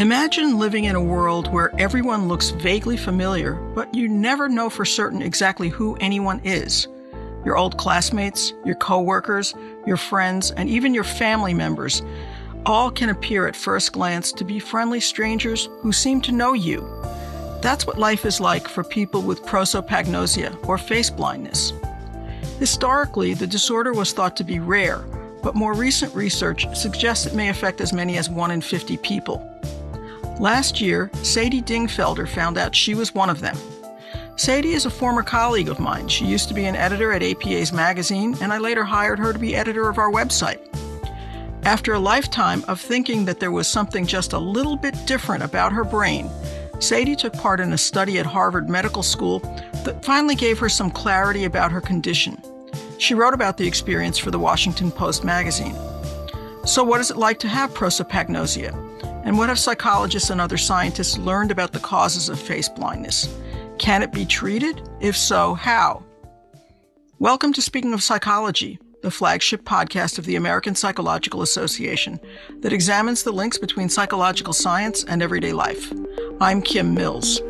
Imagine living in a world where everyone looks vaguely familiar, but you never know for certain exactly who anyone is. Your old classmates, your coworkers, your friends, and even your family members all can appear at first glance to be friendly strangers who seem to know you. That's what life is like for people with prosopagnosia or face blindness. Historically, the disorder was thought to be rare, but more recent research suggests it may affect as many as 1 in 50 people. Last year, Sadie Dingfelder found out she was one of them. Sadie is a former colleague of mine. She used to be an editor at APA's magazine, and I later hired her to be editor of our website. After a lifetime of thinking that there was something just a little bit different about her brain, Sadie took part in a study at Harvard Medical School that finally gave her some clarity about her condition. She wrote about the experience for the Washington Post magazine. So, what is it like to have prosopagnosia? And what have psychologists and other scientists learned about the causes of face blindness? Can it be treated? If so, how? Welcome to Speaking of Psychology, the flagship podcast of the American Psychological Association that examines the links between psychological science and everyday life. I'm Kim Mills.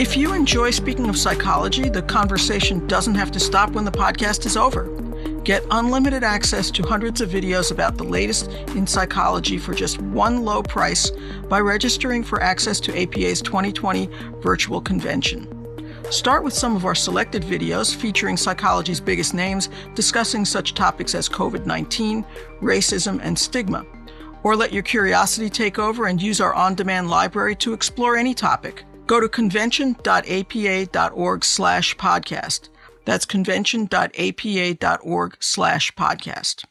If you enjoy speaking of psychology, the conversation doesn't have to stop when the podcast is over. Get unlimited access to hundreds of videos about the latest in psychology for just one low price by registering for access to APA's 2020 virtual convention. Start with some of our selected videos featuring psychology's biggest names discussing such topics as COVID 19, racism, and stigma. Or let your curiosity take over and use our on demand library to explore any topic. Go to convention.apa.org slash podcast. That's convention.apa.org slash podcast.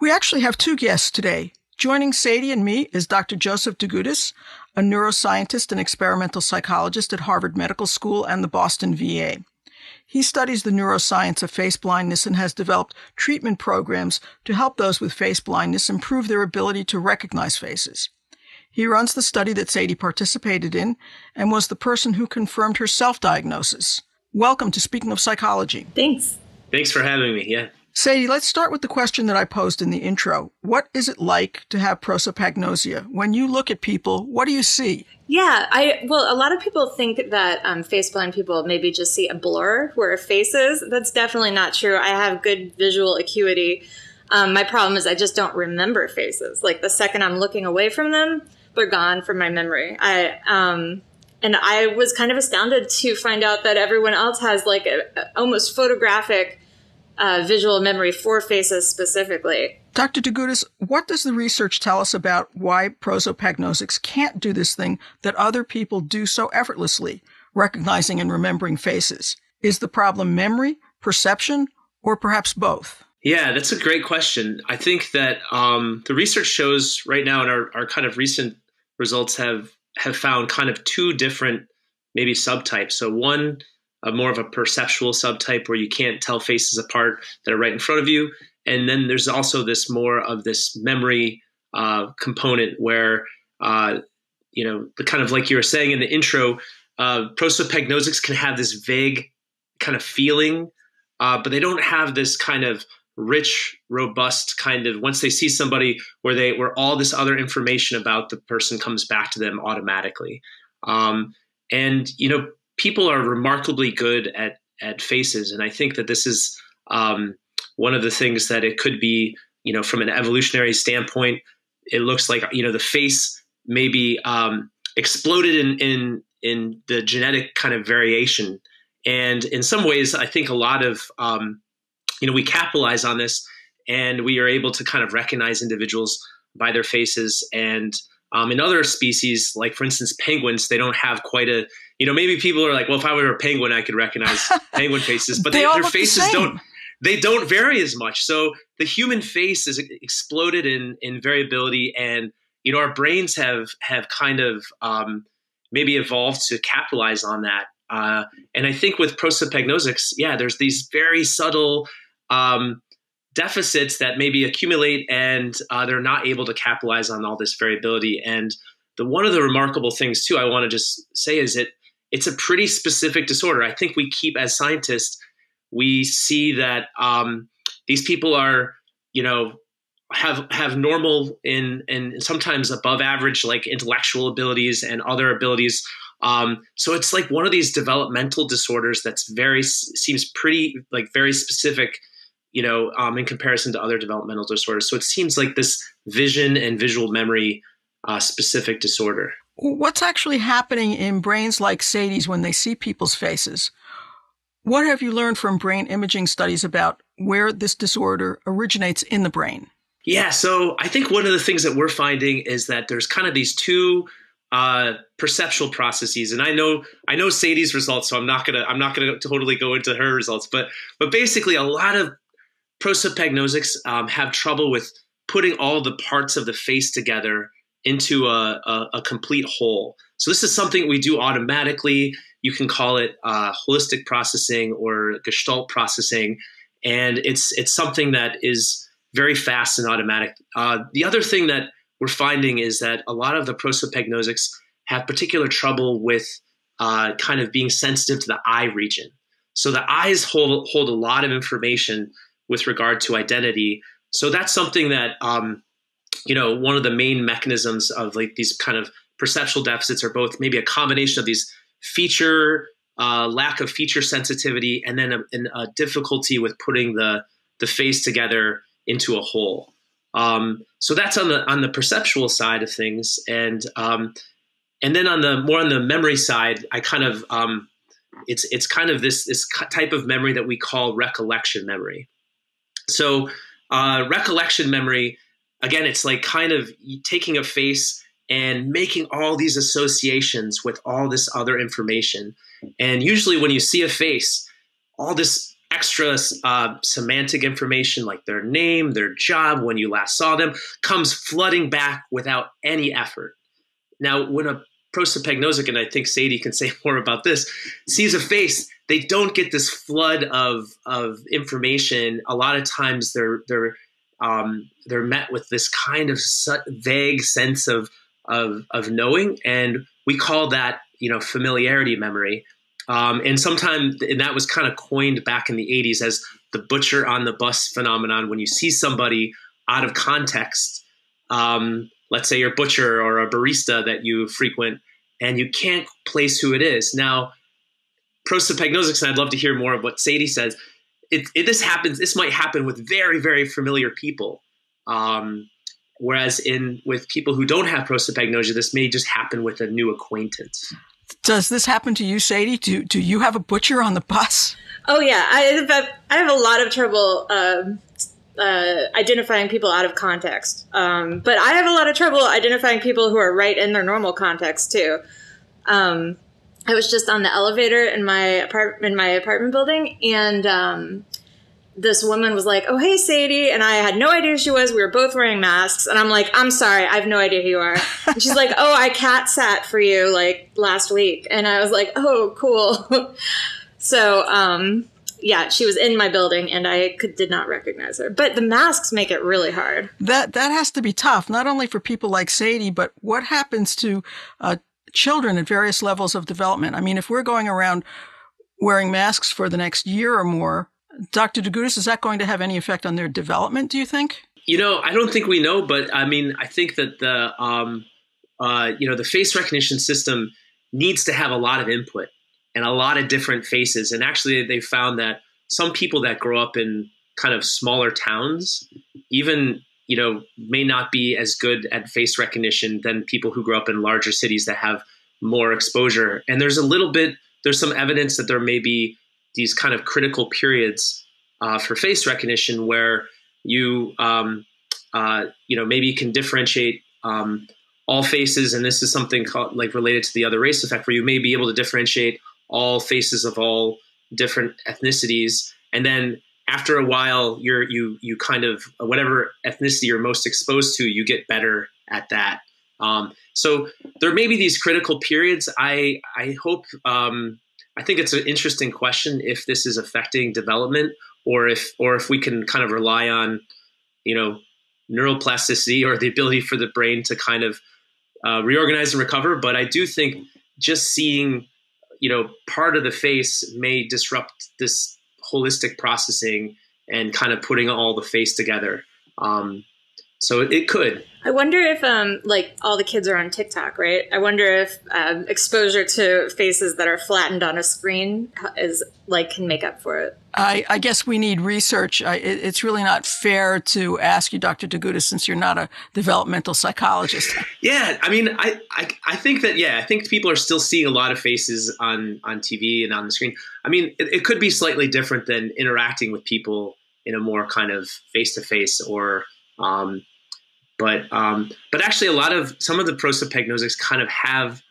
We actually have two guests today. Joining Sadie and me is Dr. Joseph DeGutis, a neuroscientist and experimental psychologist at Harvard Medical School and the Boston VA. He studies the neuroscience of face blindness and has developed treatment programs to help those with face blindness improve their ability to recognize faces. He runs the study that Sadie participated in and was the person who confirmed her self diagnosis. Welcome to Speaking of Psychology. Thanks. Thanks for having me. Yeah. Sadie, let's start with the question that I posed in the intro. What is it like to have prosopagnosia? When you look at people, what do you see? Yeah, I well, a lot of people think that um, face blind people maybe just see a blur where a face is. That's definitely not true. I have good visual acuity. Um, my problem is I just don't remember faces. Like the second I'm looking away from them, they're gone from my memory. I um, and I was kind of astounded to find out that everyone else has like a, a almost photographic uh, visual memory for faces specifically. Dr. DeGutis, what does the research tell us about why prosopagnosics can't do this thing that other people do so effortlessly, recognizing and remembering faces? Is the problem memory, perception, or perhaps both? Yeah, that's a great question. I think that um, the research shows right now, and our, our kind of recent results have have found kind of two different maybe subtypes. So one, a more of a perceptual subtype where you can't tell faces apart that are right in front of you, and then there's also this more of this memory uh, component where uh, you know the kind of like you were saying in the intro, uh, prosopagnosics can have this vague kind of feeling, uh, but they don't have this kind of rich, robust kind of once they see somebody where they where all this other information about the person comes back to them automatically. Um, and you know, people are remarkably good at at faces, and I think that this is um, one of the things that it could be. You know, from an evolutionary standpoint, it looks like you know the face maybe um, exploded in in in the genetic kind of variation. And in some ways, I think a lot of um, you know, we capitalize on this and we are able to kind of recognize individuals by their faces. And um, in other species, like for instance, penguins, they don't have quite a, you know, maybe people are like, well, if I were a penguin, I could recognize penguin faces, but they, they, their faces the don't, they don't vary as much. So the human face is exploded in, in variability and, you know, our brains have, have kind of um, maybe evolved to capitalize on that. Uh, and I think with prosopagnosics, yeah, there's these very subtle um, deficits that maybe accumulate and uh, they're not able to capitalize on all this variability. And the one of the remarkable things too, I want to just say is it it's a pretty specific disorder. I think we keep as scientists, we see that um, these people are, you know, have have normal and and sometimes above average like intellectual abilities and other abilities. Um, so it's like one of these developmental disorders that's very seems pretty like very specific, you know, um, in comparison to other developmental disorders. So it seems like this vision and visual memory uh, specific disorder. What's actually happening in brains like Sadie's when they see people's faces? What have you learned from brain imaging studies about where this disorder originates in the brain? Yeah, so I think one of the things that we're finding is that there's kind of these two uh, perceptual processes, and I know I know Sadie's results, so I'm not gonna I'm not gonna totally go into her results, but but basically a lot of prosopagnostics um, have trouble with putting all the parts of the face together into a, a, a, complete whole. So this is something we do automatically. You can call it uh, holistic processing or Gestalt processing, and it's it's something that is very fast and automatic. Uh, the other thing that we're finding is that a lot of the prosopagnosics have particular trouble with uh, kind of being sensitive to the eye region. So the eyes hold hold a lot of information with regard to identity. So that's something that um, you know one of the main mechanisms of like these kind of perceptual deficits are both maybe a combination of these feature uh, lack of feature sensitivity and then a, a difficulty with putting the the face together into a whole. Um, so that's on the on the perceptual side of things, and um, and then on the more on the memory side, I kind of um, it's it's kind of this this type of memory that we call recollection memory. So uh, recollection memory, again, it's like kind of taking a face and making all these associations with all this other information. And usually, when you see a face, all this extra uh, semantic information like their name, their job, when you last saw them, comes flooding back without any effort. Now, when a prosopagnosic, and I think Sadie can say more about this, sees a face, they don't get this flood of of information. A lot of times, they're they're um, they're met with this kind of vague sense of of of knowing, and we call that you know familiarity memory. Um, and sometimes, and that was kind of coined back in the 80s as the butcher on the bus phenomenon. When you see somebody out of context, um, let's say you're butcher or a barista that you frequent, and you can't place who it is. Now, prosopagnostics, and I'd love to hear more of what Sadie says. It, it, this happens. This might happen with very, very familiar people. Um, whereas in with people who don't have prosopagnosia, this may just happen with a new acquaintance. Does this happen to you, Sadie? Do do you have a butcher on the bus? Oh yeah, I have, I have a lot of trouble um, uh, identifying people out of context, um, but I have a lot of trouble identifying people who are right in their normal context too. Um, I was just on the elevator in my apartment in my apartment building, and um, this woman was like, "Oh, hey, Sadie," and I had no idea who she was. We were both wearing masks, and I'm like, "I'm sorry, I have no idea who you are." And she's like, "Oh, I cat sat for you like last week," and I was like, "Oh, cool." so, um, yeah, she was in my building, and I could, did not recognize her. But the masks make it really hard. That that has to be tough, not only for people like Sadie, but what happens to uh, children at various levels of development? I mean, if we're going around wearing masks for the next year or more Dr. DeGutis, is that going to have any effect on their development, do you think? You know, I don't think we know, but I mean, I think that the, um, uh, you know, the face recognition system needs to have a lot of input and a lot of different faces. And actually, they found that some people that grow up in kind of smaller towns, even you know, may not be as good at face recognition than people who grow up in larger cities that have more exposure. And there's a little bit, there's some evidence that there may be these kind of critical periods uh, for face recognition where you um, uh, you know maybe can differentiate um, all faces and this is something called, like related to the other race effect where you may be able to differentiate all faces of all different ethnicities and then after a while you're you you kind of whatever ethnicity you're most exposed to you get better at that um, so there may be these critical periods i i hope um, I think it's an interesting question if this is affecting development or if or if we can kind of rely on, you know, neuroplasticity or the ability for the brain to kind of uh, reorganize and recover. But I do think just seeing, you know, part of the face may disrupt this holistic processing and kind of putting all the face together. Um, so it could. I wonder if, um, like, all the kids are on TikTok, right? I wonder if um, exposure to faces that are flattened on a screen is like can make up for it. I, I guess we need research. I, it, it's really not fair to ask you, Dr. DeGutis, since you're not a developmental psychologist. Yeah, I mean, I, I, I think that yeah, I think people are still seeing a lot of faces on on TV and on the screen. I mean, it, it could be slightly different than interacting with people in a more kind of face to face or um, but um, but actually, a lot of some of the prosopagnosics kind of have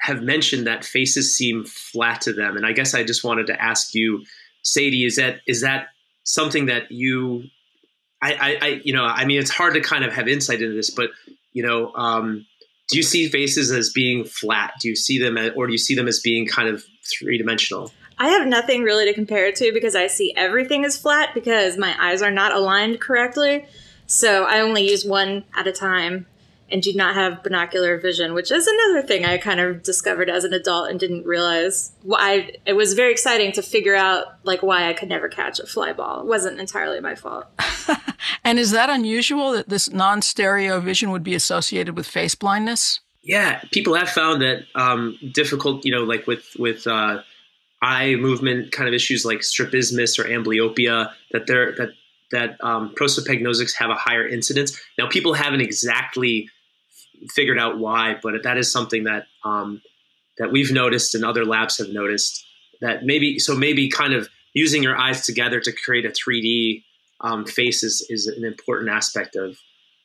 have mentioned that faces seem flat to them, and I guess I just wanted to ask you, Sadie, is that is that something that you I, I, I, you know, I mean, it's hard to kind of have insight into this, but you know, um, do you see faces as being flat? Do you see them, as, or do you see them as being kind of three dimensional? I have nothing really to compare it to because I see everything as flat because my eyes are not aligned correctly. So I only use one at a time and do not have binocular vision, which is another thing I kind of discovered as an adult and didn't realize. Why it was very exciting to figure out like why I could never catch a fly ball. It wasn't entirely my fault. and is that unusual that this non-stereo vision would be associated with face blindness? Yeah, people have found that um, difficult, you know, like with with uh, eye movement kind of issues like strabismus or amblyopia, that they're that that um, prosopagnosics have a higher incidence. Now, people haven't exactly figured out why, but that is something that um, that we've noticed and other labs have noticed that maybe so maybe kind of using your eyes together to create a 3D um, face is, is an important aspect of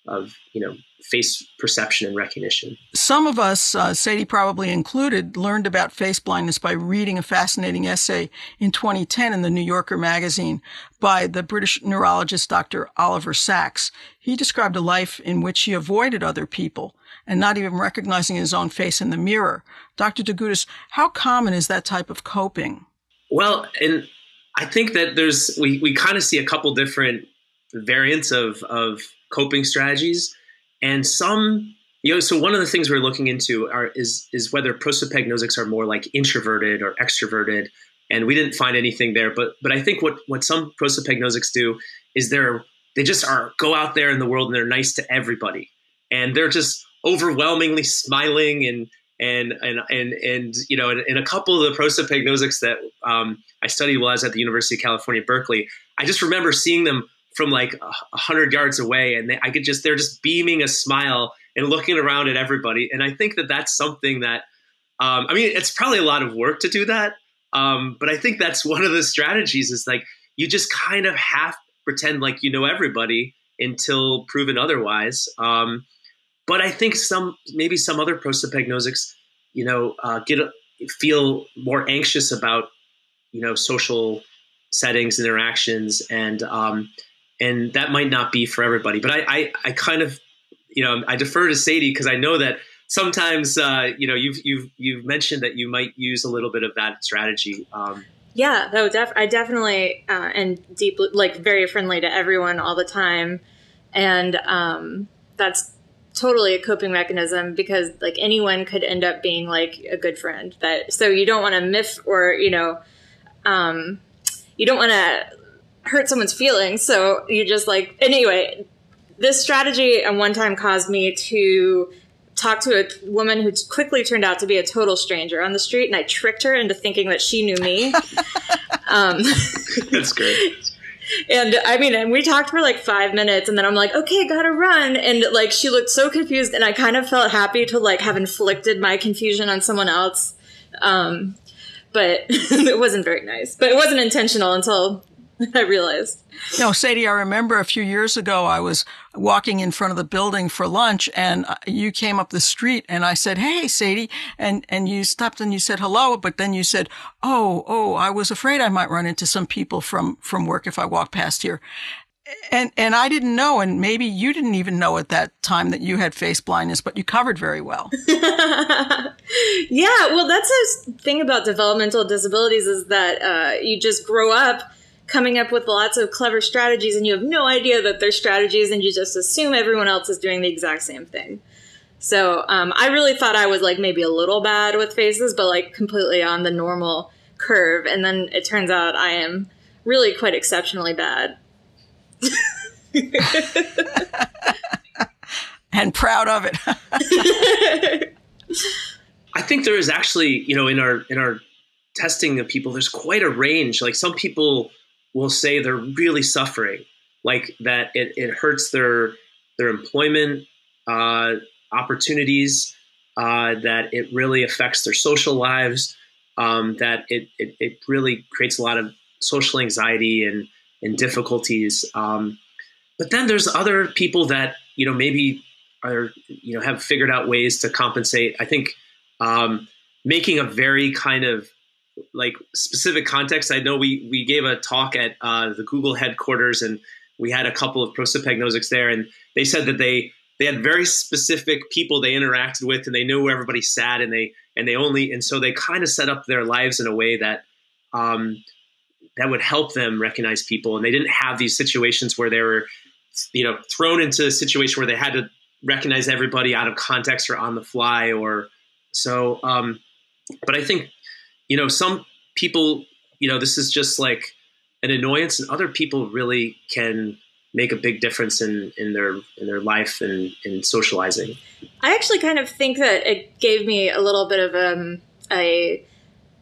of you know face perception and recognition. Some of us, uh, Sadie probably included, learned about face blindness by reading a fascinating essay in 2010 in the New Yorker magazine by the British neurologist Dr. Oliver Sacks. He described a life in which he avoided other people and not even recognizing his own face in the mirror. Dr. DeGutis, how common is that type of coping? Well, and I think that there's we, we kind of see a couple different variants of of coping strategies. And some you know so one of the things we're looking into are is is whether prosopagnosics are more like introverted or extroverted. And we didn't find anything there. But but i think what what some prosopagnosics do is they're they just are go out there in the world and they're nice to everybody. And they're just overwhelmingly smiling and and and and and you know, in, a couple of the prosopagnosics that um, I studied while I was at the University of California, Berkeley, I just remember seeing them from like a hundred yards away, and they, I could just they're just beaming a smile and looking around at everybody. And I think that that's something that um, I mean, it's probably a lot of work to do that, um, but I think that's one of the strategies. Is like you just kind of have to pretend like you know everybody until proven otherwise. Um, but I think some maybe some other prosopagnosics, you know, uh, get feel more anxious about you know social settings interactions and um, and that might not be for everybody. But I, I, I kind of, you know, I defer to Sadie because I know that sometimes, uh, you know, you've you've you've mentioned that you might use a little bit of that strategy. Um, yeah, no, def- I definitely uh, and deeply like very friendly to everyone all the time, and um, that's totally a coping mechanism because like anyone could end up being like a good friend. That so you don't want to miss or you know, um, you don't want to hurt someone's feelings. So you just like, anyway, this strategy at one time caused me to talk to a woman who quickly turned out to be a total stranger on the street, and I tricked her into thinking that she knew me. um, That's great. And I mean, and we talked for like five minutes, and then I'm like, okay, gotta run. And like, she looked so confused, and I kind of felt happy to like have inflicted my confusion on someone else. Um, but it wasn't very nice. But it wasn't intentional until I realized. No, Sadie, I remember a few years ago I was walking in front of the building for lunch and uh, you came up the street and I said, Hey, Sadie. And, and you stopped and you said hello, but then you said, Oh, oh, I was afraid I might run into some people from, from work if I walk past here. And, and I didn't know, and maybe you didn't even know at that time that you had face blindness, but you covered very well. yeah, well, that's the thing about developmental disabilities is that uh, you just grow up coming up with lots of clever strategies and you have no idea that they're strategies and you just assume everyone else is doing the exact same thing. So um, I really thought I was like maybe a little bad with faces, but like completely on the normal curve. And then it turns out I am really quite exceptionally bad. and proud of it. I think there is actually, you know, in our in our testing of people, there's quite a range. Like some people will say they're really suffering, like that it, it hurts their their employment uh, opportunities, uh, that it really affects their social lives, um, that it, it, it really creates a lot of social anxiety and and difficulties. Um, but then there's other people that you know maybe are you know have figured out ways to compensate. I think um, making a very kind of like specific context. I know we we gave a talk at uh, the Google headquarters, and we had a couple of prosopagnosics there, and they said that they they had very specific people they interacted with, and they knew where everybody sat, and they and they only and so they kind of set up their lives in a way that um, that would help them recognize people, and they didn't have these situations where they were you know thrown into a situation where they had to recognize everybody out of context or on the fly or so um, but i think you know, some people, you know, this is just like an annoyance, and other people really can make a big difference in, in their in their life and in socializing. I actually kind of think that it gave me a little bit of um, a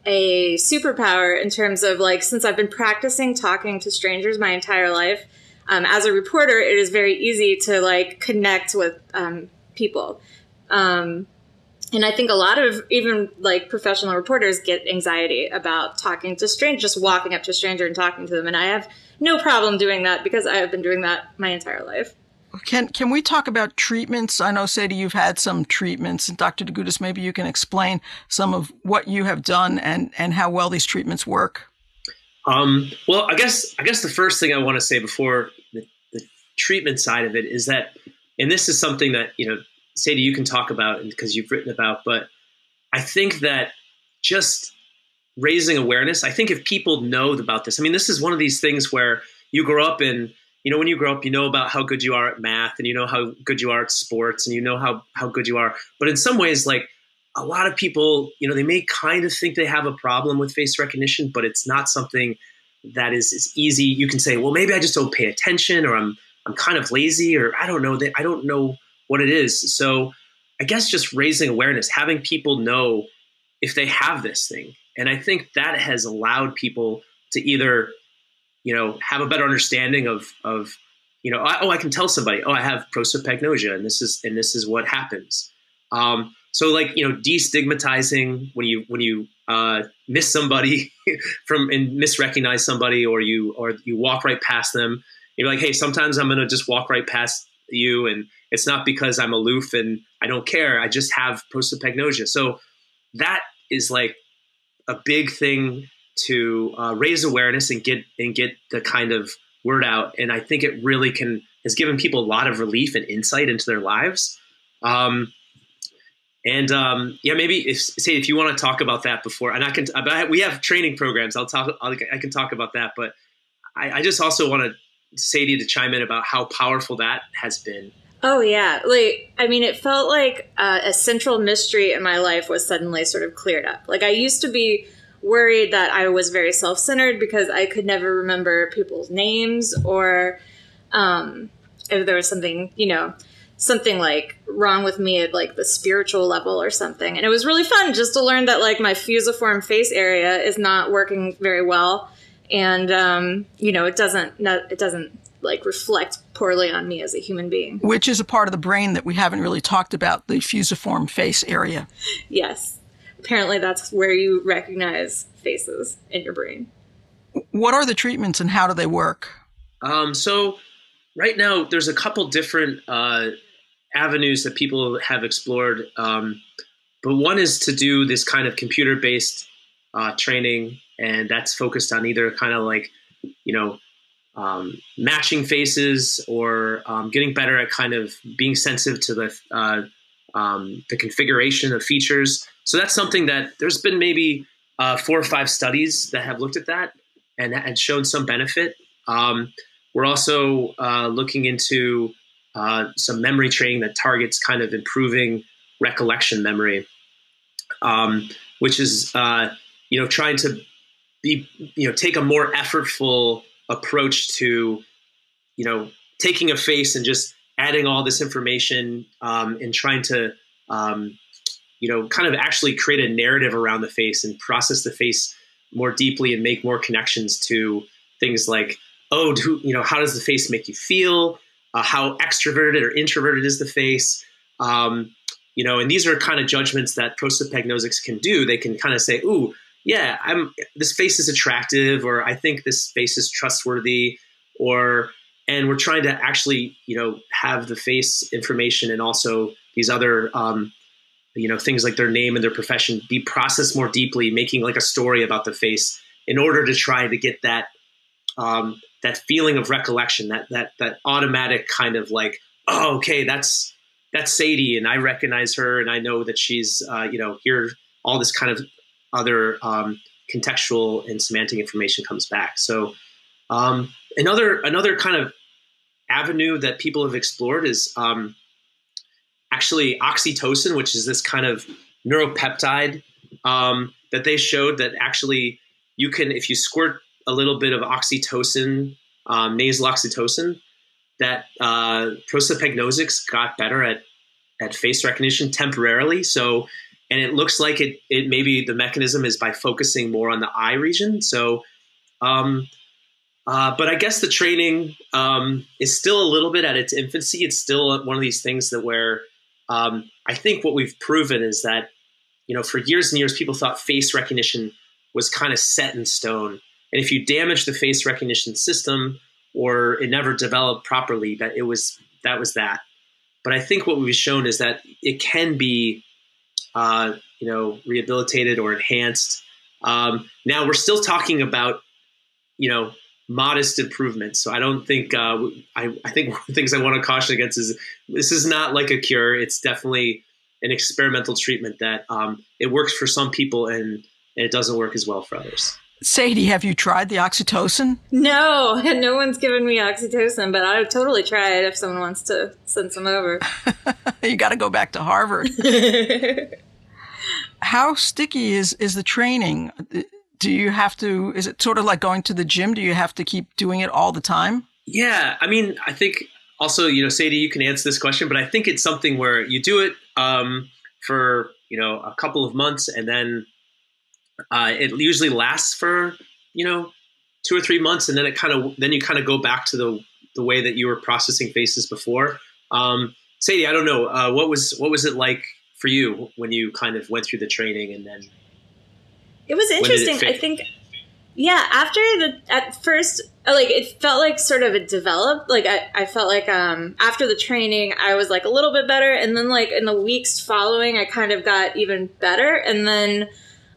a superpower in terms of like since I've been practicing talking to strangers my entire life. Um, as a reporter, it is very easy to like connect with um, people. Um, and I think a lot of even like professional reporters get anxiety about talking to strangers, just walking up to a stranger and talking to them. And I have no problem doing that because I have been doing that my entire life. Can can we talk about treatments? I know, Sadie, you've had some treatments, and Dr. DeGutis, maybe you can explain some of what you have done and and how well these treatments work. Um, well, I guess I guess the first thing I want to say before the, the treatment side of it is that, and this is something that you know Sadie, you can talk about because you've written about, but I think that just raising awareness, I think if people know about this, I mean, this is one of these things where you grow up in, you know, when you grow up, you know about how good you are at math and you know how good you are at sports and you know how, how good you are. But in some ways, like a lot of people, you know, they may kind of think they have a problem with face recognition, but it's not something that is, is easy. You can say, well, maybe I just don't pay attention or I'm, I'm kind of lazy or I don't know that I don't know what it is. So I guess just raising awareness, having people know if they have this thing. And I think that has allowed people to either, you know, have a better understanding of, of, you know, oh, I can tell somebody, oh, I have prosopagnosia, and this is and this is what happens. Um, so, like, you know, destigmatizing when you when you uh, miss somebody from and misrecognize somebody, or you or you walk right past them. You're like, hey, sometimes I'm going to just walk right past you and it's not because I'm aloof and I don't care. I just have prosopagnosia. So that is like a big thing to uh, raise awareness and get and get the kind of word out. And I think it really can has given people a lot of relief and insight into their lives. Um, and um, yeah, maybe if say if you want to talk about that before, and I can, but we have training programs. I'll talk. I'll, I can talk about that, but I, I just also want to Sadie to chime in about how powerful that has been. Oh yeah, like I mean, it felt like uh, a central mystery in my life was suddenly sort of cleared up. Like I used to be worried that I was very self-centered because I could never remember people's names or um, if there was something, you know, something like wrong with me at like the spiritual level or something. And it was really fun just to learn that like my fusiform face area is not working very well and um, you know it doesn't it doesn't like reflect poorly on me as a human being. Which is a part of the brain that we haven't really talked about the fusiform face area. Yes. Apparently that's where you recognize faces in your brain. What are the treatments and how do they work? Um, so right now there's a couple different uh, avenues that people have explored. Um, but one is to do this kind of computer based uh, training and that's focused on either kind of like you know um, matching faces or um, getting better at kind of being sensitive to the uh, um, the configuration of features. So that's something that there's been maybe uh, four or five studies that have looked at that and, and shown some benefit. Um, we're also uh, looking into uh, some memory training that targets kind of improving recollection memory, um, which is uh, you know trying to be you know take a more effortful approach to you know taking a face and just adding all this information um, and trying to um, you know kind of actually create a narrative around the face and process the face more deeply and make more connections to things like oh do, you know how does the face make you feel? Uh, how extroverted or introverted is the face? Um, you know and these are kind of judgments that prosopagnosics can do. They can kind of say ooh yeah i'm this face is attractive or i think this face is trustworthy or and we're trying to actually you know have the face information and also these other um, you know things like their name and their profession be processed more deeply making like a story about the face in order to try to get that um, that feeling of recollection that that that automatic kind of like oh okay that's that's sadie and i recognize her and i know that she's uh, you know here all this kind of other um, contextual and semantic information comes back so um, another another kind of avenue that people have explored is um, actually oxytocin, which is this kind of neuropeptide um, that they showed that actually you can, if you squirt a little bit of oxytocin, um, nasal oxytocin, that uh, prosopagnosics got better at at face recognition temporarily. So, and it looks like it it maybe the mechanism is by focusing more on the eye region. So, um, uh, but I guess the training um, is still a little bit at its infancy. It's still one of these things that where um, I think what we've proven is that, you know, for years and years, people thought face recognition was kind of set in stone. And if you damage the face recognition system or it never developed properly, that it was that was that. But I think what we've shown is that it can be, uh, you know, rehabilitated or enhanced. Um, now we're still talking about, you know, modest improvements. So I don't think uh, I, I think one of the things I want to caution against is this is not like a cure. It's definitely an experimental treatment that um, it works for some people and, and it doesn't work as well for others. Sadie, have you tried the oxytocin? No, no one's given me oxytocin, but I would totally try it if someone wants to send some over. you got to go back to Harvard. How sticky is is the training? do you have to is it sort of like going to the gym do you have to keep doing it all the time yeah i mean i think also you know sadie you can answer this question but i think it's something where you do it um, for you know a couple of months and then uh, it usually lasts for you know two or three months and then it kind of then you kind of go back to the the way that you were processing faces before um, sadie i don't know uh, what was what was it like for you when you kind of went through the training and then it was interesting. It I think, yeah, after the, at first, like, it felt like sort of it developed. Like, I, I felt like, um, after the training, I was like a little bit better. And then, like, in the weeks following, I kind of got even better. And then,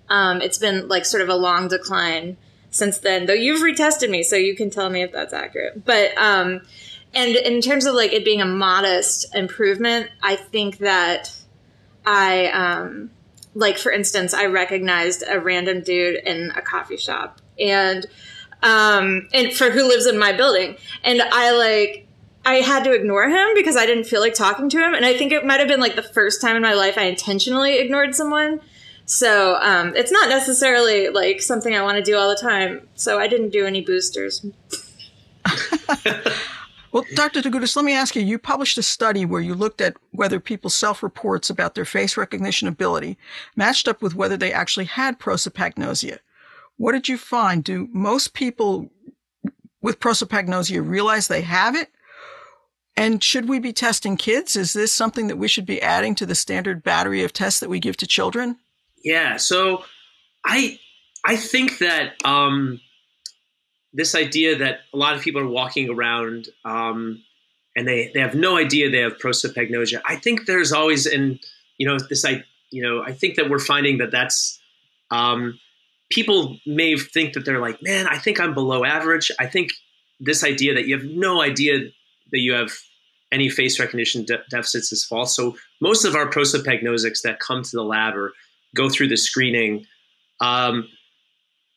um, it's been like sort of a long decline since then, though you've retested me, so you can tell me if that's accurate. But, um, and in terms of like it being a modest improvement, I think that I, um, like for instance, I recognized a random dude in a coffee shop and um and for who lives in my building and I like I had to ignore him because I didn't feel like talking to him and I think it might have been like the first time in my life I intentionally ignored someone. So, um it's not necessarily like something I want to do all the time. So I didn't do any boosters. Well, Dr. DeGutis, let me ask you, you published a study where you looked at whether people's self-reports about their face recognition ability matched up with whether they actually had prosopagnosia. What did you find? Do most people with prosopagnosia realize they have it? And should we be testing kids? Is this something that we should be adding to the standard battery of tests that we give to children? Yeah, so I I think that um, this idea that a lot of people are walking around um, and they, they have no idea they have prosopagnosia. I think there's always, and you know, this, I, you know, I think that we're finding that that's, um, people may think that they're like, man, I think I'm below average. I think this idea that you have no idea that you have any face recognition de- deficits is false. So most of our prosopagnosics that come to the lab or go through the screening, um,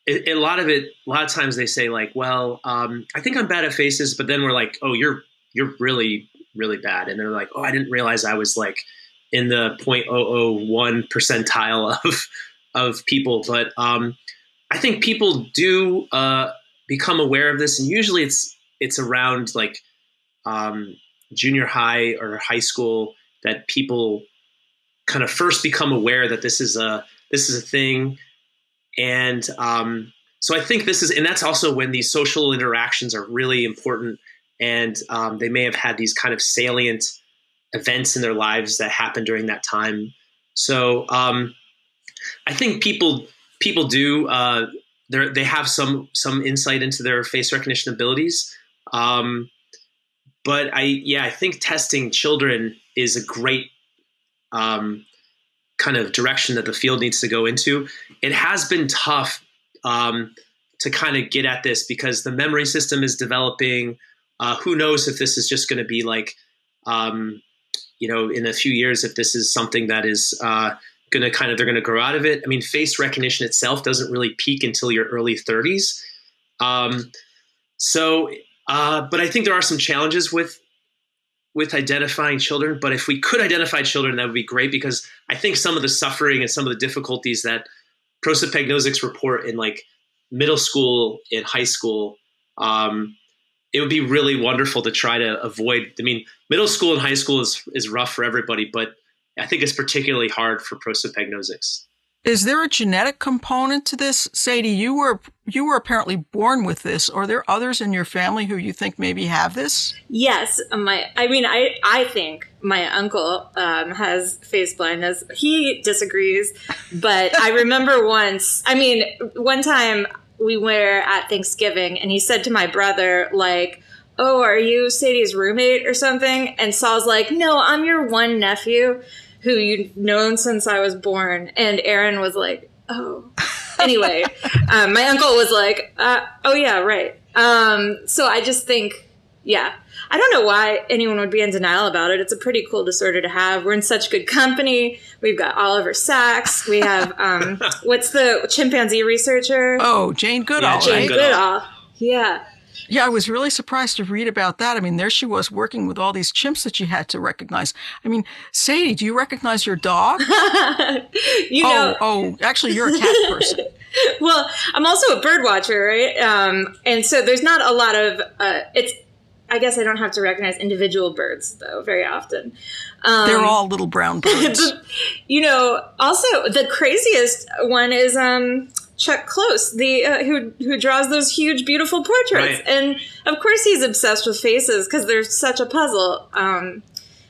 it, a lot of it, a lot of times they say like, well, um, I think I'm bad at faces, but then we're like, oh, you're you're really really bad, and they're like, oh, I didn't realize I was like in the 0.001 percentile of of people, but um, I think people do uh, become aware of this, and usually it's it's around like um, junior high or high school that people kind of first become aware that this is a this is a thing, and um, so I think this is, and that's also when these social interactions are really important, and um, they may have had these kind of salient events in their lives that happened during that time. So um, I think people people do uh, they have some some insight into their face recognition abilities. Um, but I yeah I think testing children is a great um, kind of direction that the field needs to go into. It has been tough um, to kind of get at this because the memory system is developing. Uh, who knows if this is just going to be like, um, you know, in a few years, if this is something that is uh, going to kind of, they're going to grow out of it. I mean, face recognition itself doesn't really peak until your early 30s. Um, so, uh, but I think there are some challenges with with identifying children. But if we could identify children, that would be great because I think some of the suffering and some of the difficulties that prosopagnostics report in like middle school and high school, um, it would be really wonderful to try to avoid. I mean, middle school and high school is is rough for everybody, but I think it's particularly hard for prosopagnostics. Is there a genetic component to this? Sadie, you were you were apparently born with this. Are there others in your family who you think maybe have this? Yes, my I mean I I think my uncle um, has face blindness. He disagrees, but I remember once. I mean, one time we were at Thanksgiving, and he said to my brother like. Oh, are you Sadie's roommate or something? And Saul's like, No, I'm your one nephew who you've known since I was born. And Aaron was like, oh. Anyway, um, my uncle was like, uh, oh, yeah, right. Um, so I just think, yeah. I don't know why anyone would be in denial about it. It's a pretty cool disorder to have. We're in such good company. We've got Oliver Sacks. We have, um, what's the chimpanzee researcher? Oh, Jane Goodall. Yeah, Jane right? Goodall. Yeah. Yeah, I was really surprised to read about that. I mean, there she was working with all these chimps that she had to recognize. I mean, Sadie, do you recognize your dog? you know, oh, oh, actually, you're a cat person. well, I'm also a bird watcher, right? Um, and so there's not a lot of uh, it's. I guess I don't have to recognize individual birds though very often. Um, They're all little brown birds. you know, also the craziest one is um, Chuck Close, the uh, who who draws those huge, beautiful portraits, right. and of course he's obsessed with faces because they're such a puzzle. Um,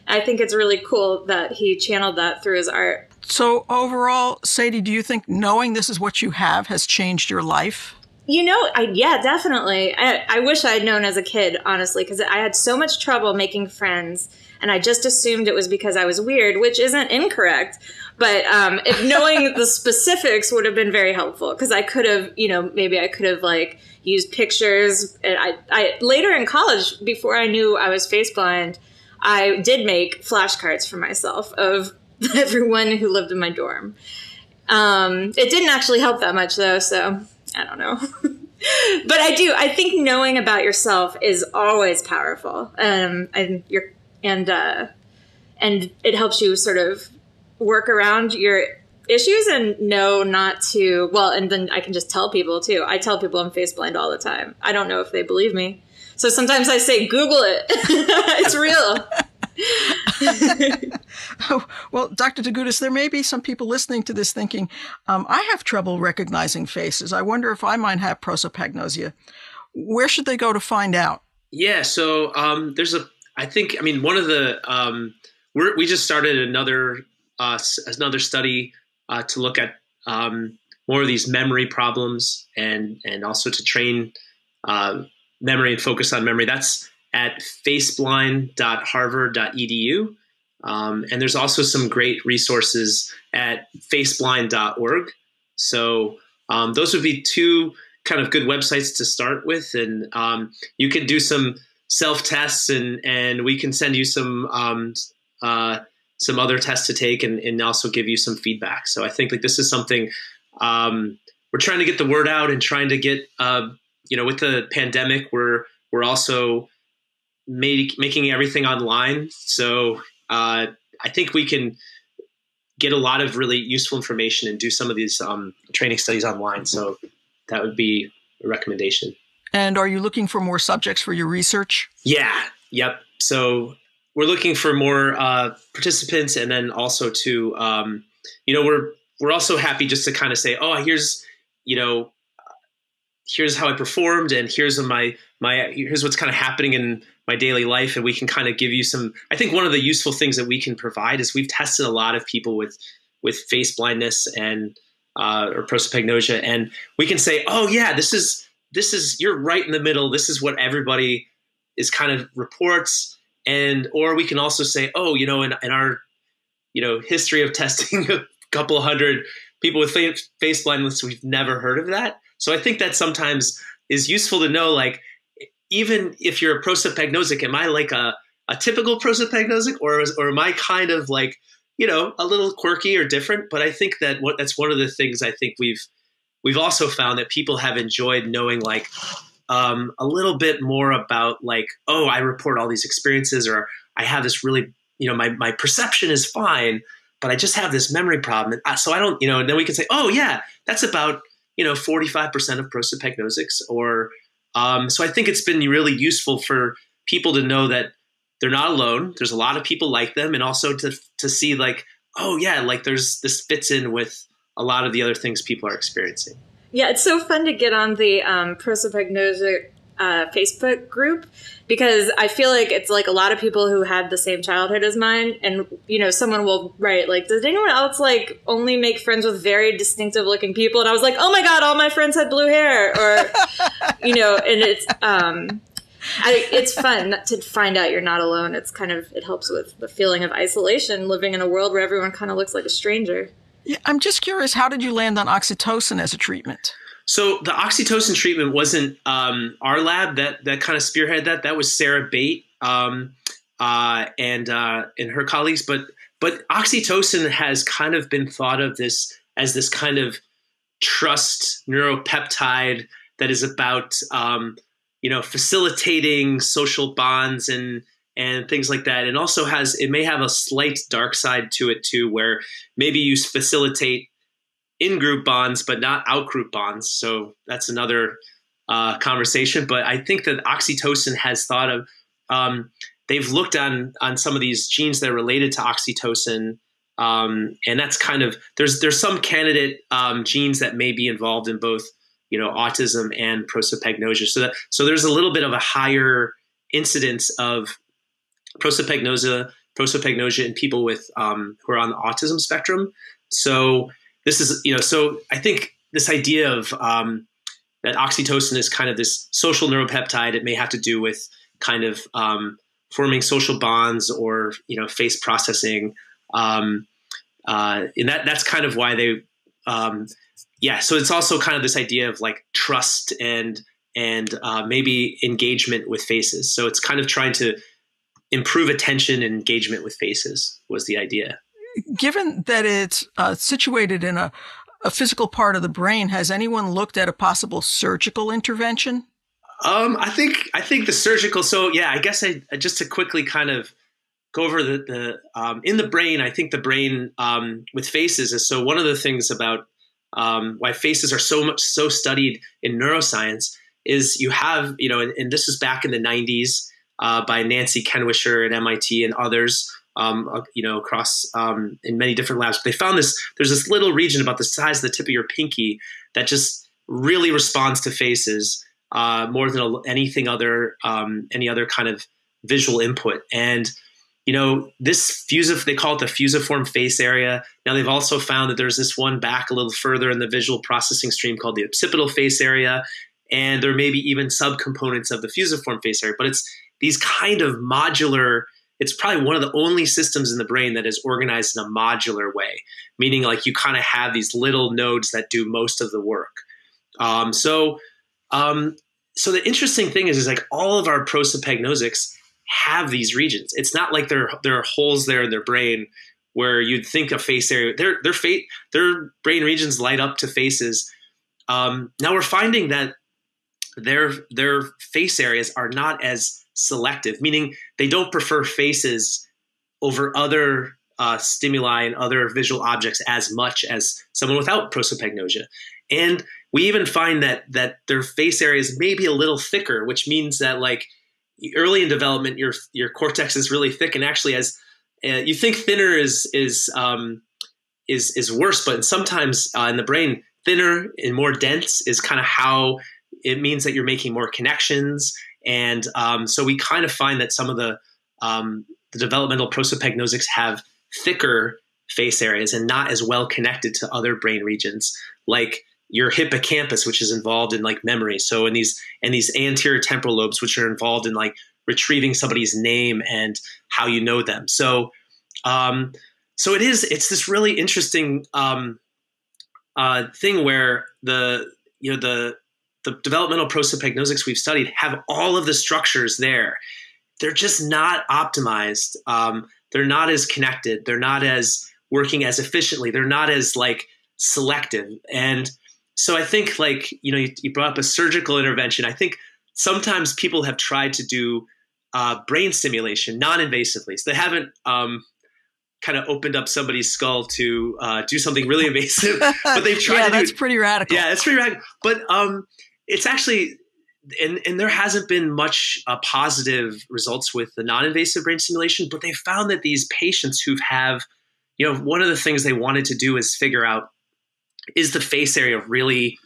I think it's really cool that he channeled that through his art. So overall, Sadie, do you think knowing this is what you have has changed your life? You know, I, yeah, definitely. I, I wish I had known as a kid, honestly, because I had so much trouble making friends, and I just assumed it was because I was weird, which isn't incorrect. But um, if knowing the specifics would have been very helpful because I could have, you know, maybe I could have like used pictures. And I, I later in college, before I knew I was face blind, I did make flashcards for myself of everyone who lived in my dorm. Um, it didn't actually help that much though, so I don't know. but I do. I think knowing about yourself is always powerful, um, and you're and uh, and it helps you sort of work around your issues and know not to well and then i can just tell people too i tell people i'm face blind all the time i don't know if they believe me so sometimes i say google it it's real oh, well, Dr. DeGutis, there may be some people listening to this thinking, um, I have trouble recognizing faces. I wonder if I might have prosopagnosia. Where should they go to find out? Yeah, so um, there's a, I think, I mean, one of the, um, we just started another uh, another study uh, to look at um, more of these memory problems and and also to train uh, memory and focus on memory. That's at faceblind.harvard.edu. Um, and there's also some great resources at faceblind.org. So um, those would be two kind of good websites to start with, and um, you can do some self tests, and and we can send you some um, uh, some other tests to take and, and also give you some feedback. So I think like this is something um, we're trying to get the word out and trying to get uh, you know with the pandemic we're we're also make, making everything online. So uh, I think we can get a lot of really useful information and do some of these um, training studies online. So that would be a recommendation. And are you looking for more subjects for your research? Yeah. Yep. So we're looking for more uh, participants, and then also to um, you know we're we're also happy just to kind of say, oh, here's you know here's how I performed, and here's my my here's what's kind of happening in my daily life, and we can kind of give you some. I think one of the useful things that we can provide is we've tested a lot of people with with face blindness and uh, or prosopagnosia, and we can say, oh yeah, this is this is you're right in the middle. This is what everybody is kind of reports and or we can also say, oh, you know, in, in our you know history of testing a couple hundred people with face blindness, we've never heard of that. So I think that sometimes is useful to know, like even if you're a prosopagnosic, am I like a a typical prosopagnosic, or or am I kind of like you know a little quirky or different? But I think that what that's one of the things I think we've we've also found that people have enjoyed knowing like um, a little bit more about like, oh, I report all these experiences, or I have this really, you know, my my perception is fine, but I just have this memory problem. So I don't, you know, and then we can say, oh yeah, that's about you know 45% of prosopagnosics, or um, so I think it's been really useful for people to know that they're not alone. There's a lot of people like them, and also to to see like, oh yeah, like there's this fits in with a lot of the other things people are experiencing. Yeah, it's so fun to get on the um, prosopagnosia uh, Facebook group because I feel like it's like a lot of people who had the same childhood as mine, and you know, someone will write like, "Does anyone else like only make friends with very distinctive looking people?" And I was like, "Oh my god, all my friends had blue hair," or you know, and it's um, I, it's fun to find out you're not alone. It's kind of it helps with the feeling of isolation, living in a world where everyone kind of looks like a stranger. Yeah, I'm just curious, how did you land on oxytocin as a treatment? So the oxytocin treatment wasn't um, our lab that that kind of spearheaded that. That was Sarah Bate um, uh, and uh, and her colleagues. But but oxytocin has kind of been thought of this as this kind of trust neuropeptide that is about um, you know facilitating social bonds and and things like that. And also has it may have a slight dark side to it too, where maybe you facilitate in group bonds but not out group bonds. So that's another uh, conversation. But I think that oxytocin has thought of um, they've looked on on some of these genes that are related to oxytocin. Um, and that's kind of there's there's some candidate um, genes that may be involved in both you know autism and prosopagnosia. So that so there's a little bit of a higher incidence of prosopagnosia, prosopagnosia in people with um, who are on the autism spectrum. So this is, you know, so I think this idea of um, that oxytocin is kind of this social neuropeptide. It may have to do with kind of um, forming social bonds or you know face processing. Um, uh, and that that's kind of why they, um, yeah. So it's also kind of this idea of like trust and and uh, maybe engagement with faces. So it's kind of trying to improve attention and engagement with faces was the idea. Given that it's uh, situated in a, a physical part of the brain, has anyone looked at a possible surgical intervention? Um, I think I think the surgical. So yeah, I guess I just to quickly kind of go over the the um, in the brain. I think the brain um, with faces is so one of the things about um, why faces are so much so studied in neuroscience is you have you know, and, and this is back in the '90s uh, by Nancy Kanwisher at MIT and others. Um, uh, you know, across um, in many different labs. They found this. There's this little region about the size of the tip of your pinky that just really responds to faces uh, more than anything other, um, any other kind of visual input. And you know, this fusiform, they call it the fusiform face area. Now they've also found that there's this one back a little further in the visual processing stream called the occipital face area. And there may be even subcomponents of the fusiform face area, but it's these kind of modular it's probably one of the only systems in the brain that is organized in a modular way, meaning like you kind of have these little nodes that do most of the work. Um, so, um, so the interesting thing is, is like all of our prosopagnosics have these regions. It's not like there there are holes there in their brain where you'd think a face area. Their their fate their brain regions light up to faces. Um, now we're finding that their their face areas are not as selective, meaning they don't prefer faces over other uh, stimuli and other visual objects as much as someone without prosopagnosia. And we even find that that their face areas may be a little thicker, which means that like early in development, your your cortex is really thick, and actually, as uh, you think thinner is is um, is is worse, but sometimes uh, in the brain, thinner and more dense is kind of how it means that you're making more connections, and um, so we kind of find that some of the um, the developmental prosopagnosics have thicker face areas and not as well connected to other brain regions like your hippocampus which is involved in like memory. So in these and these anterior temporal lobes which are involved in like retrieving somebody's name and how you know them. So um so it is it's this really interesting um uh thing where the you know the the developmental prosopagnosics we've studied have all of the structures there they're just not optimized um they're not as connected they're not as working as efficiently they're not as like selective and so I think like you know you, you, brought up a surgical intervention. I think sometimes people have tried to do uh, brain stimulation non-invasively. So they haven't um, kind of opened up somebody's skull to uh, do something really invasive, but they've tried. yeah, to that's do, pretty radical. Yeah, it's pretty radical. But um, it's actually and, and there hasn't been much uh, positive results with the non-invasive brain stimulation, but they found that these patients who have, you know, one of the things they wanted to do is figure out is the face area really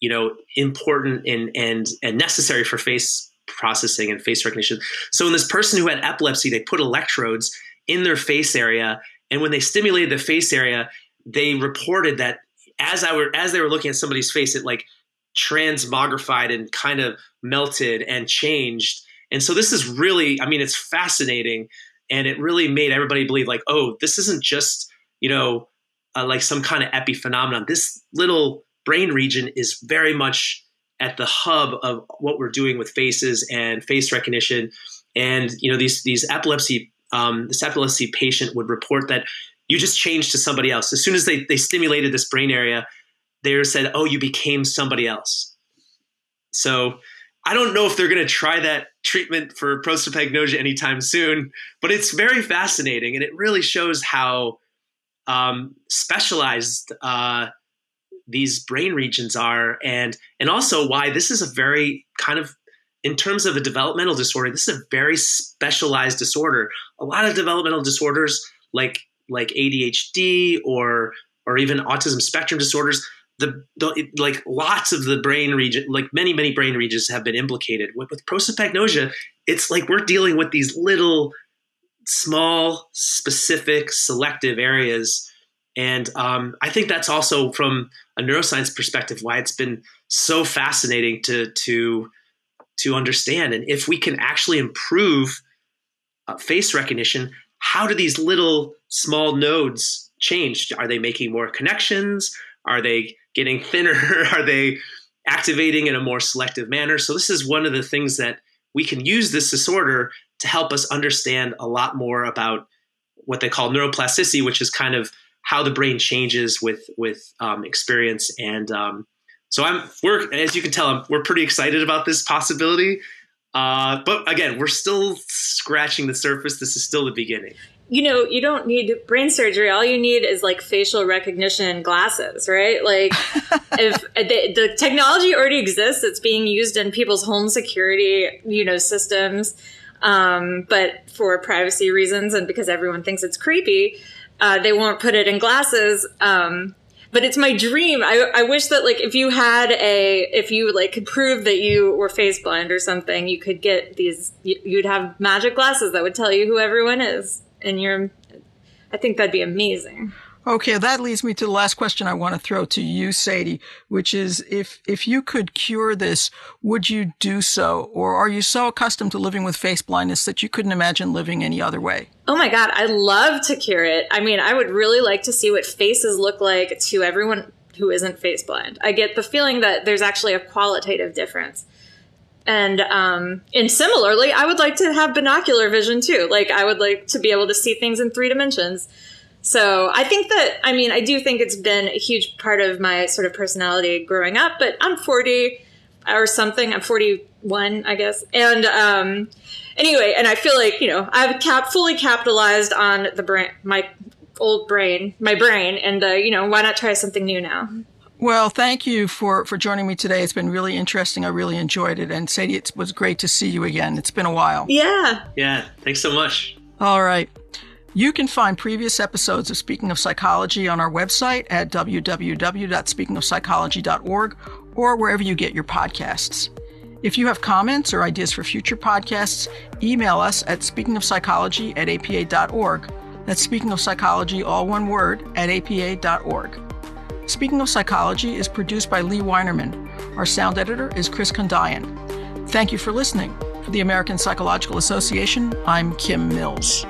you know important and and and necessary for face processing and face recognition? So in this person who had epilepsy they put electrodes in their face area and when they stimulated the face area they reported that as i were as they were looking at somebody's face it like transmogrified and kind of melted and changed and so this is really i mean it's fascinating and it really made everybody believe like oh this isn't just you know uh, like some kind of epiphenomenon. This little brain region is very much at the hub of what we're doing with faces and face recognition. And you know, these these epilepsy um, this epilepsy patient would report that you just changed to somebody else as soon as they they stimulated this brain area. They said, "Oh, you became somebody else." So I don't know if they're going to try that treatment for prosopagnosia anytime soon, but it's very fascinating, and it really shows how um, specialized uh, these brain regions are, and and also why this is a very kind of in terms of a developmental disorder, this is a very specialized disorder. A lot of developmental disorders like like ADHD or or even autism spectrum disorders, the, the like lots of the brain region, like many many brain regions have been implicated. With, with prosopagnosia, it's like we're dealing with these little small, specific, selective areas. And um, I think that's also from a neuroscience perspective why it's been so fascinating to to to understand. And if we can actually improve uh, face recognition, how do these little small nodes change? Are they making more connections? Are they getting thinner? Are they activating in a more selective manner? So this is one of the things that we can use this disorder to help us understand a lot more about what they call neuroplasticity, which is kind of how the brain changes with with um, experience. And um, so I'm we're as you can tell, I'm, we're pretty excited about this possibility. Uh, but again, we're still scratching the surface. This is still the beginning. You know, you don't need brain surgery. All you need is like facial recognition glasses, right? Like, if the, the technology already exists, it's being used in people's home security, you know, systems. Um, but for privacy reasons and because everyone thinks it's creepy, uh, they won't put it in glasses. Um, but it's my dream. I, I wish that like if you had a if you like could prove that you were face blind or something, you could get these. You'd have magic glasses that would tell you who everyone is, and you're. I think that'd be amazing. Okay, that leads me to the last question I want to throw to you, Sadie, which is if if you could cure this, would you do so, or are you so accustomed to living with face blindness that you couldn't imagine living any other way? Oh my god, I'd love to cure it. I mean, I would really like to see what faces look like to everyone who isn't face blind. I get the feeling that there's actually a qualitative difference. And um, and similarly, I would like to have binocular vision too. Like I would like to be able to see things in three dimensions. So I think that, I mean, I do think it's been a huge part of my sort of personality growing up, but I'm 40 or something. I'm 41, I guess. And, um, anyway, and I feel like, you know, I've cap- fully capitalized on the brain, my old brain, my brain. And, uh, you know, why not try something new now? Well, thank you for, for joining me today. It's been really interesting. I really enjoyed it. And Sadie, it was great to see you again. It's been a while. Yeah. Yeah. Thanks so much. All right. You can find previous episodes of Speaking of Psychology on our website at www.speakingofpsychology.org or wherever you get your podcasts. If you have comments or ideas for future podcasts, email us at speakingofpsychology at apa.org. That's Speaking of Psychology, all one word, at apa.org. Speaking of Psychology is produced by Lee Winerman. Our sound editor is Chris Condayan. Thank you for listening. For the American Psychological Association, I'm Kim Mills.